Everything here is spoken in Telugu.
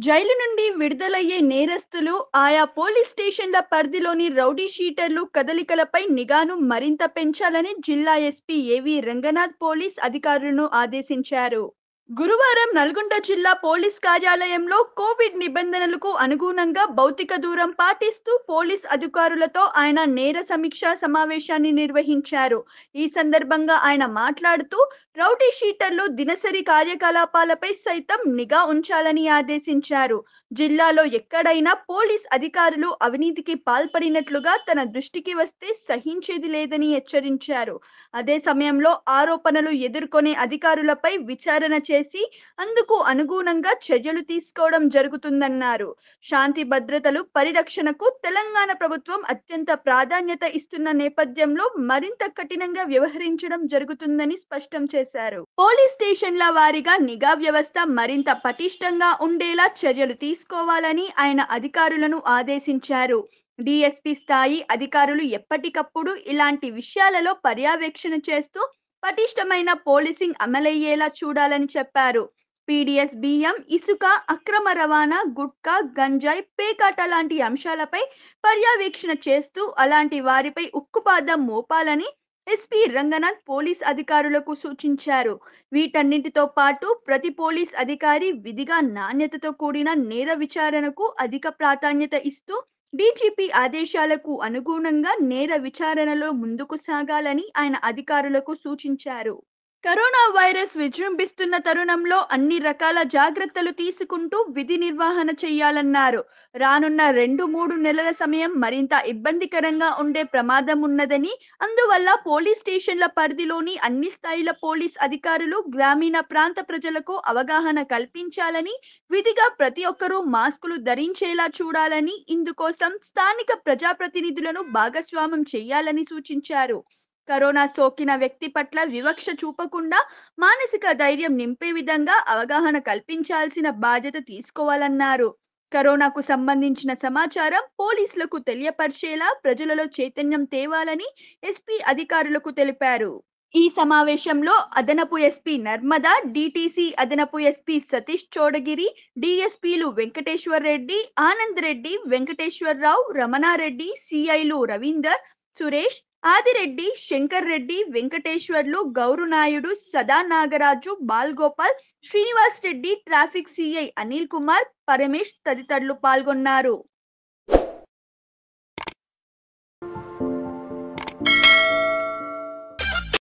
జైలు నుండి విడుదలయ్యే నేరస్తులు ఆయా పోలీస్ స్టేషన్ల పరిధిలోని రౌడీ షీటర్లు కదలికలపై నిఘాను మరింత పెంచాలని జిల్లా ఎస్పీ ఏవి రంగనాథ్ పోలీస్ అధికారులను ఆదేశించారు. గురువారం నల్గొండ జిల్లా పోలీస్ కార్యాలయంలో కోవిడ్ నిబంధనలకు అనుగుణంగా భౌతిక దూరం పాటిస్తూ పోలీస్ అధికారులతో ఆయన నేర సమీక్ష సమావేశాన్ని నిర్వహించారు. ఈ సందర్భంగా ఆయన మాట్లాడుతూ రౌడీ షీటర్లు దినసరి కార్యకలాపాలపై సైతం నిఘా ఉంచాలని ఆదేశించారు. జిల్లాలో ఎక్కడైనా పోలీస్ అధికారులు అవినీతికి పాల్పడినట్లుగా తన దృష్టికి వస్తే సహించేది లేదని హెచ్చరించారు. అదే సమయంలో ఆరోపణలు ఎదుర్కొనే అధికారులపై విచారణ చేసి అందుకు అనుగుణంగా చర్యలు తీసుకోవడం జరుగుతుందన్నారు. శాంతి భద్రతలు పరిరక్షణకు తెలంగాణ ప్రభుత్వం అత్యంత ప్రాధాన్యత ఇస్తున్న నేపథ్యంలో మరింత కఠినంగా వ్యవహరించడం జరుగుతుందని స్పష్టం చేశారు. పోలీస్ స్టేషన్ల వారీగా నిఘా వ్యవస్థ మరింత పటిష్టంగా ఉండేలా చర్యలు తీసుకోవాలని ఆయన అధికారులను ఆదేశించారు. డిఎస్పి స్థాయి అధికారులు ఎప్పటికప్పుడు ఇలాంటి విషయాలలో పర్యవేక్షణ చేస్తూ పటిష్టమైన పోలీసింగ్ అమలయ్యేలా చూడాలని చెప్పారు. పీడిఎస్ బియ్యం ఇసుక అక్రమ రవాణా గుట్కా గంజాయి పేకాట లాంటి అంశాలపై పర్యవేక్షణ చేస్తూ అలాంటి వారిపై ఉక్కుపాదం మోపాలని ఎస్పీ రంగనాథ్ పోలీస్ అధికారులకు సూచించారు. వీటన్నింటితో పాటు ప్రతి పోలీస్ అధికారి విధిగా నాణ్యతతో కూడిన నేర విచారణకు అధిక ప్రాధాన్యత ఇస్తూ డీజీపీ ఆదేశాలకు అనుగుణంగా నేర విచారణలో ముందుకు సాగాలని ఆయన అధికారులకు సూచించారు. కరోనా వైరస్ విజృంభిస్తున్న తరుణంలో అన్ని రకాల జాగ్రత్తలు తీసుకుంటూ విధి నిర్వహణ చేయాలన్నారు. రానున్న రెండు మూడు నెలల సమయం మరింత ఇబ్బందికరంగా ఉండే ప్రమాదం ఉన్నదని అందువల్ల పోలీస్ స్టేషన్ల పరిధిలోని అన్ని స్థాయిల పోలీస్ అధికారులు గ్రామీణ ప్రాంత ప్రజలకు అవగాహన కల్పించాలని విధిగా ప్రతి ఒక్కరూ మాస్కులు ధరించేలా చూడాలని ఇందుకోసం స్థానిక ప్రజాప్రతినిధులను భాగస్వామ్యం చేయాలని సూచించారు. కరోనా సోకిన వ్యక్తి పట్ల వివక్ష చూపకుండా మానసిక ధైర్యం నింపే విధంగా అవగాహన కల్పించాల్సిన బాధ్యత తీసుకోవాలన్నారు. కరోనాకు సంబంధించిన సమాచారం పోలీసులకు తెలియపరిచేలా ప్రజలలో చైతన్యం తేవాలని ఎస్పీ అధికారులకు తెలిపారు. ఈ సమావేశంలో అదనపు ఎస్పీ నర్మదా డిటిసి అదనపు ఎస్పీ సతీష్ చోడగిరి డిఎస్పీలు వెంకటేశ్వర్ రెడ్డి ఆనంద్ రెడ్డి వెంకటేశ్వరరావు రమణారెడ్డి సిఐలు రవీందర్ సురేష్ ఆదిరెడ్డి శంకర్ రెడ్డి వెంకటేశ్వర్లు గౌరునాయుడు సదా నాగరాజు బాల్గోపాల్ శ్రీనివాస్ రెడ్డి ట్రాఫిక్ సిఐ అనిల్ కుమార్ పరమేష్ తదితరులు పాల్గొన్నారు.